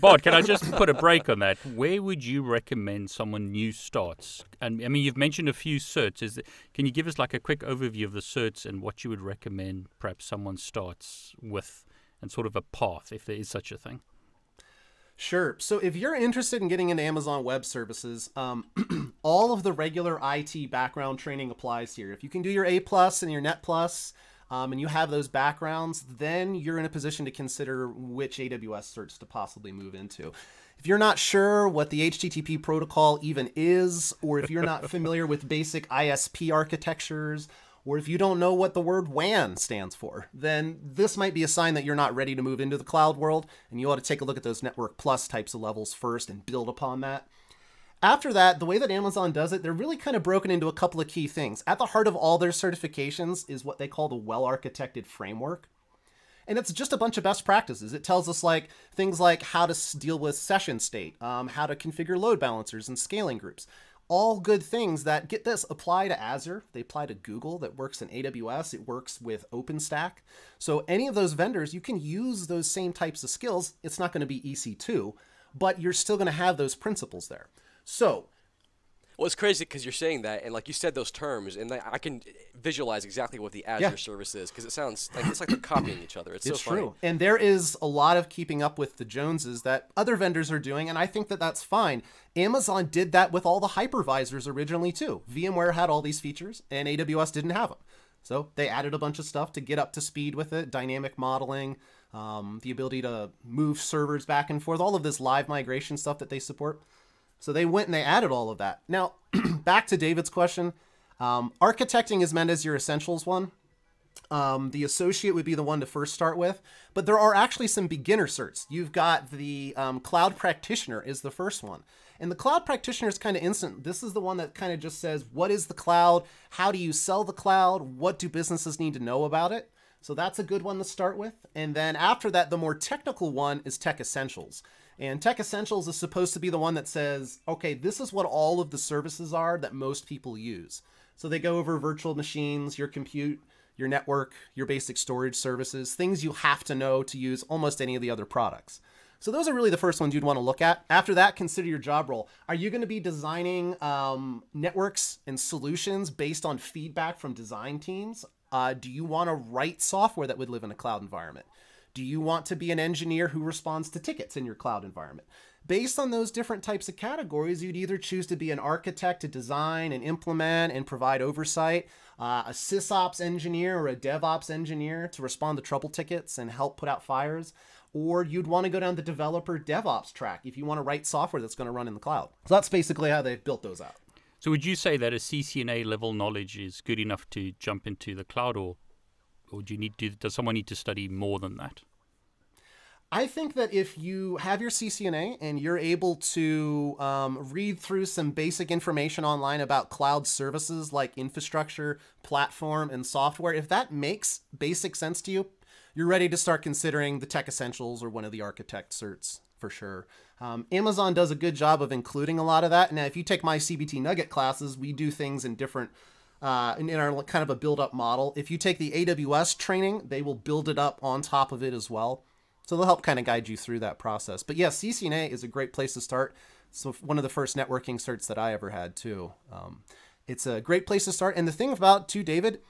Bart, can I just put a break on that? Where would you recommend someone new starts? And I mean, you've mentioned a few certs. Is can you give us like a quick overview of the certs and what you would recommend perhaps someone starts with, and sort of a path, if there is such a thing? Sure. So if you're interested in getting into Amazon Web Services, um, all of the regular IT background training applies here. If you can do your A plus and your Net plus, um, and you have those backgrounds, then you're in a position to consider which AWS certs to possibly move into. If you're not sure what the HTTP protocol even is, or if you're not familiar with basic ISP architectures, or if you don't know what the word WAN stands for, then this might be a sign that you're not ready to move into the cloud world, and you ought to take a look at those Network Plus types of levels first and build upon that. After that, the way that Amazon does it, they're really kind of broken into a couple of key things. At the heart of all their certifications is what they call the well architected framework. And it's just a bunch of best practices. It tells us like things like how to deal with session state, um, how to configure load balancers and scaling groups. All good things that get this apply to Azure. They apply to Google. That works in AWS. It works with OpenStack. So any of those vendors, you can use those same types of skills. It's not going to be EC2, but you're still going to have those principles there. So, well, it's crazy because you're saying that, and like you said those terms, and I can visualize exactly what the Azure yeah. service is because it sounds like it's like they're copying each other. It's, it's so true, and there is a lot of keeping up with the Joneses that other vendors are doing, and I think that that's fine. Amazon did that with all the hypervisors originally too. VMware had all these features, and AWS didn't have them, so they added a bunch of stuff to get up to speed with it. Dynamic modeling, um, the ability to move servers back and forth, all of this live migration stuff that they support. So they went and they added all of that. Now, back to David's question. Um, architecting is meant as your essentials one. Um, the associate would be the one to first start with, but there are actually some beginner certs. You've got the um, cloud practitioner is the first one. And the cloud practitioner is kind of instant. This is the one that kind of just says, what is the cloud? How do you sell the cloud? What do businesses need to know about it? So that's a good one to start with. And then after that, the more technical one is Tech Essentials. And Tech Essentials is supposed to be the one that says, okay, this is what all of the services are that most people use. So they go over virtual machines, your compute, your network, your basic storage services, things you have to know to use almost any of the other products. So those are really the first ones you'd want to look at. After that, consider your job role. Are you going to be designing um, networks and solutions based on feedback from design teams? Uh, do you want to write software that would live in a cloud environment? Do you want to be an engineer who responds to tickets in your cloud environment? Based on those different types of categories, you'd either choose to be an architect to design and implement and provide oversight, uh, a sysops engineer or a DevOps engineer to respond to trouble tickets and help put out fires, or you'd want to go down the developer DevOps track if you want to write software that's going to run in the cloud. So that's basically how they've built those out. So would you say that a CCNA level knowledge is good enough to jump into the cloud, or or do you need to, does someone need to study more than that? I think that if you have your CCNA and you're able to um, read through some basic information online about cloud services like infrastructure, platform, and software, if that makes basic sense to you, you're ready to start considering the Tech Essentials or one of the Architect certs for sure. Um, Amazon does a good job of including a lot of that. Now, if you take my CBT Nugget classes, we do things in different uh, in, in our kind of a build up model. If you take the AWS training, they will build it up on top of it as well. So they'll help kind of guide you through that process. But yeah, CCNA is a great place to start. So one of the first networking certs that I ever had too. Um, it's a great place to start. And the thing about too, David,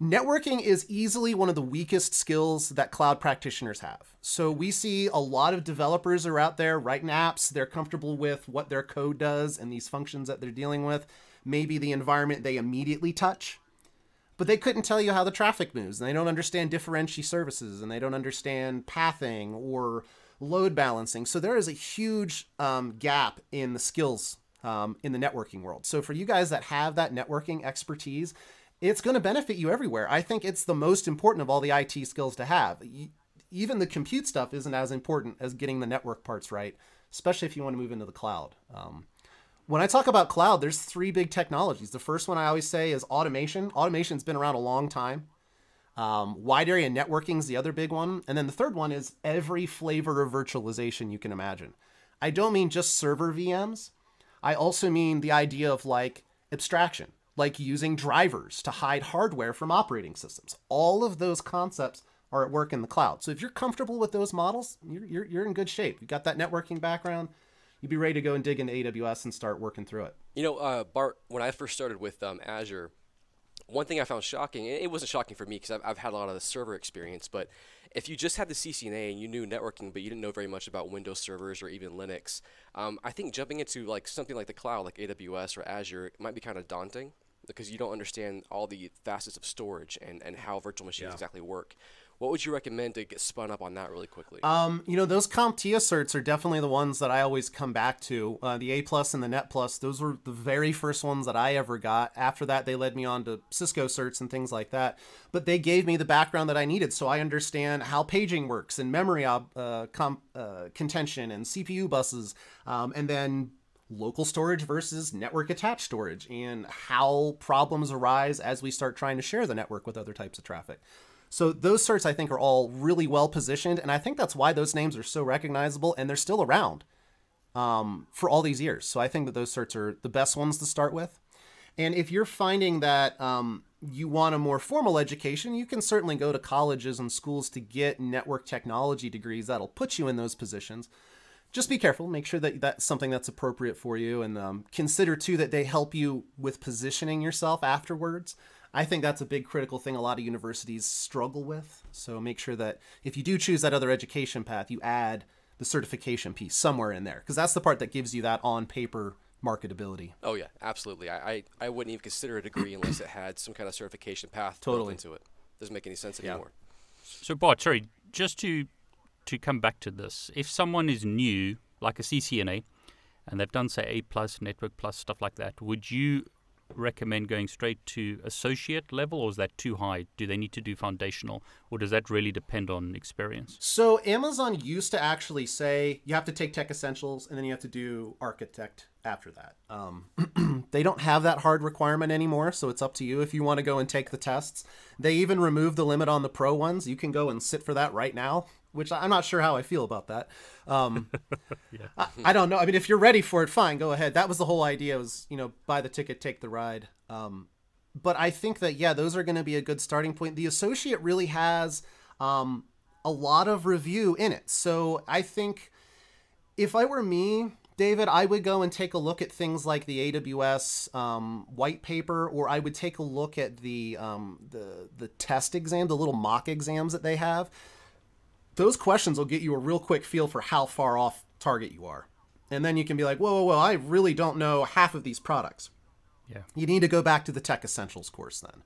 networking is easily one of the weakest skills that cloud practitioners have. So we see a lot of developers are out there writing apps. They're comfortable with what their code does and these functions that they're dealing with. Maybe the environment they immediately touch but they couldn't tell you how the traffic moves and they don't understand differential services and they don't understand pathing or load balancing so there is a huge um, gap in the skills um, in the networking world so for you guys that have that networking expertise it's going to benefit you everywhere i think it's the most important of all the it skills to have even the compute stuff isn't as important as getting the network parts right especially if you want to move into the cloud um, when I talk about cloud, there's three big technologies. The first one I always say is automation. Automation's been around a long time. Um, wide area networking is the other big one. And then the third one is every flavor of virtualization you can imagine. I don't mean just server VMs. I also mean the idea of like abstraction, like using drivers to hide hardware from operating systems. All of those concepts are at work in the cloud. So if you're comfortable with those models, you're, you're, you're in good shape. You've got that networking background. You'd be ready to go and dig into AWS and start working through it. You know, uh, Bart, when I first started with um, Azure, one thing I found shocking, it wasn't shocking for me because I've, I've had a lot of the server experience, but if you just had the CCNA and you knew networking, but you didn't know very much about Windows servers or even Linux, um, I think jumping into like something like the cloud, like AWS or Azure, might be kind of daunting because you don't understand all the facets of storage and, and how virtual machines yeah. exactly work. What would you recommend to get spun up on that really quickly? Um, you know, those CompTIA certs are definitely the ones that I always come back to. Uh, the A plus and the Net plus, those were the very first ones that I ever got. After that, they led me on to Cisco certs and things like that. But they gave me the background that I needed, so I understand how paging works and memory uh, comp, uh, contention and CPU buses, um, and then local storage versus network attached storage and how problems arise as we start trying to share the network with other types of traffic. So those certs I think are all really well positioned, and I think that's why those names are so recognizable and they're still around um, for all these years. So I think that those certs are the best ones to start with. And if you're finding that um, you want a more formal education, you can certainly go to colleges and schools to get network technology degrees that'll put you in those positions just be careful. Make sure that that's something that's appropriate for you, and um, consider too that they help you with positioning yourself afterwards. I think that's a big critical thing a lot of universities struggle with. So make sure that if you do choose that other education path, you add the certification piece somewhere in there because that's the part that gives you that on paper marketability. Oh yeah, absolutely. I, I, I wouldn't even consider a degree unless it had some kind of certification path totally into it. Doesn't make any sense anymore. Yeah. So Bart, sorry, just to to come back to this, if someone is new, like a CCNA, and they've done say A plus, Network plus, stuff like that, would you recommend going straight to associate level, or is that too high? Do they need to do foundational, or does that really depend on experience? So Amazon used to actually say you have to take Tech Essentials, and then you have to do Architect after that. Um, they don't have that hard requirement anymore, so it's up to you if you want to go and take the tests. They even removed the limit on the pro ones. You can go and sit for that right now which I'm not sure how I feel about that. Um, yeah. I, I, don't know. I mean, if you're ready for it, fine, go ahead. That was the whole idea was, you know, buy the ticket, take the ride. Um, but I think that, yeah, those are going to be a good starting point. The associate really has um, a lot of review in it. So I think if I were me, David, I would go and take a look at things like the AWS um, white paper, or I would take a look at the um, the the test exam, the little mock exams that they have those questions will get you a real quick feel for how far off target you are. And then you can be like, whoa, whoa, whoa, I really don't know half of these products. Yeah. You need to go back to the Tech Essentials course then.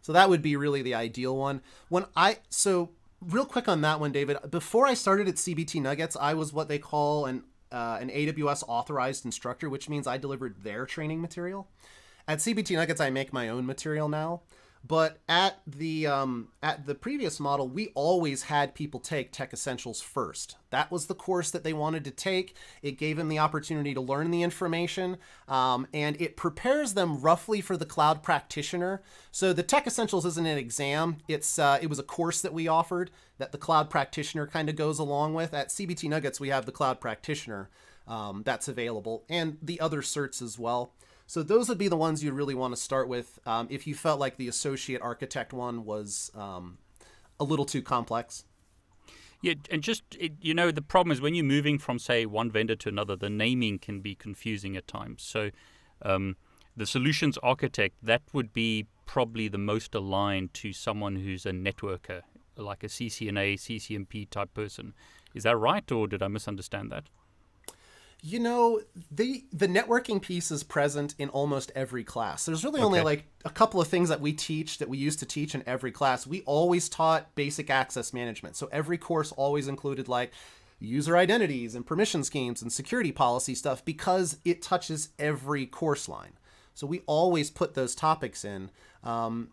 So that would be really the ideal one. When I so real quick on that one, David. Before I started at CBT Nuggets, I was what they call an uh, an AWS authorized instructor, which means I delivered their training material. At CBT Nuggets, I make my own material now. But at the um, at the previous model, we always had people take Tech Essentials first. That was the course that they wanted to take. It gave them the opportunity to learn the information, um, and it prepares them roughly for the cloud practitioner. So the Tech Essentials isn't an exam; it's uh, it was a course that we offered that the cloud practitioner kind of goes along with. At CBT Nuggets, we have the cloud practitioner um, that's available, and the other certs as well. So those would be the ones you'd really want to start with um, if you felt like the associate architect one was um, a little too complex. Yeah, and just it, you know the problem is when you're moving from say one vendor to another, the naming can be confusing at times. So um, the solutions architect that would be probably the most aligned to someone who's a networker, like a CCNA, CCNP type person. Is that right, or did I misunderstand that? You know, the the networking piece is present in almost every class. There's really only like a couple of things that we teach that we used to teach in every class. We always taught basic access management. So every course always included like user identities and permission schemes and security policy stuff because it touches every course line. So we always put those topics in. Um,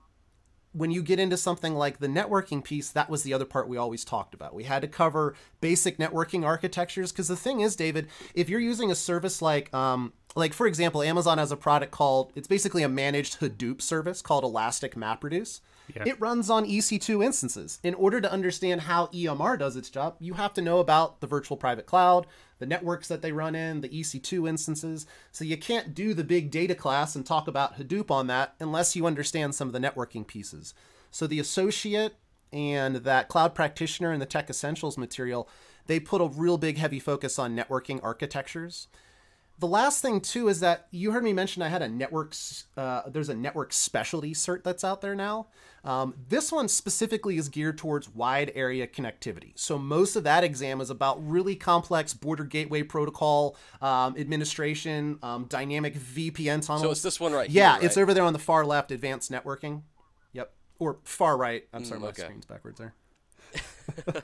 when you get into something like the networking piece, that was the other part we always talked about. We had to cover basic networking architectures because the thing is, David, if you're using a service like, um, like for example, Amazon has a product called it's basically a managed Hadoop service called Elastic MapReduce. Yeah. It runs on EC2 instances. In order to understand how EMR does its job, you have to know about the virtual private cloud, the networks that they run in, the EC2 instances. So you can't do the big data class and talk about Hadoop on that unless you understand some of the networking pieces. So the associate and that Cloud Practitioner and the Tech Essentials material, they put a real big heavy focus on networking architectures. The last thing too is that you heard me mention I had a network. Uh, there's a network specialty cert that's out there now. Um, this one specifically is geared towards wide area connectivity. So most of that exam is about really complex border gateway protocol um, administration, um, dynamic VPN tunnels. So it's this one right yeah, here. Yeah, it's over there on the far left, advanced networking. Yep, or far right. I'm sorry, Mm, my screen's backwards there.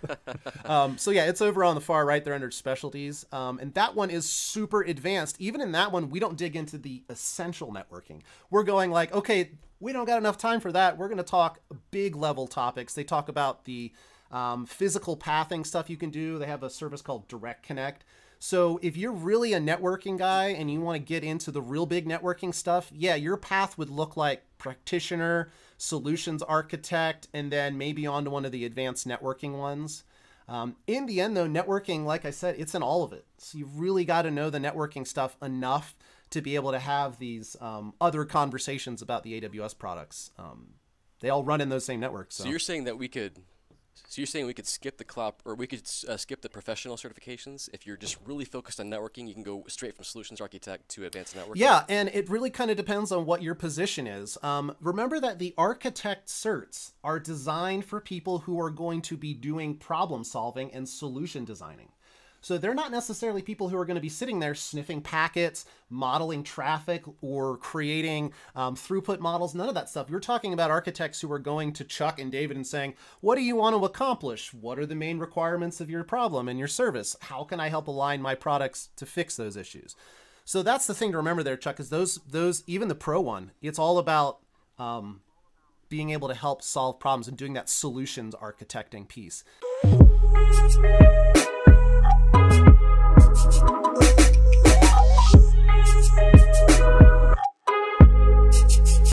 um, so yeah, it's over on the far right. They're under specialties, um, and that one is super advanced. Even in that one, we don't dig into the essential networking. We're going like, okay, we don't got enough time for that. We're going to talk big level topics. They talk about the um, physical pathing stuff you can do. They have a service called Direct Connect. So if you're really a networking guy and you want to get into the real big networking stuff, yeah, your path would look like practitioner, solutions architect, and then maybe onto one of the advanced networking ones. Um, in the end, though, networking, like I said, it's in all of it. So you've really got to know the networking stuff enough to be able to have these um, other conversations about the AWS products. Um, they all run in those same networks. So, So you're saying that we could. So you're saying we could skip the cloud, or we could uh, skip the professional certifications if you're just really focused on networking. You can go straight from solutions architect to advanced networking. Yeah, and it really kind of depends on what your position is. Um, remember that the architect certs are designed for people who are going to be doing problem solving and solution designing. So they're not necessarily people who are going to be sitting there sniffing packets, modeling traffic, or creating um, throughput models. None of that stuff. You're talking about architects who are going to Chuck and David and saying, What do you want to accomplish? What are the main requirements of your problem and your service? How can I help align my products to fix those issues? So that's the thing to remember there, Chuck, is those those even the pro one, it's all about um, being able to help solve problems and doing that solutions architecting piece.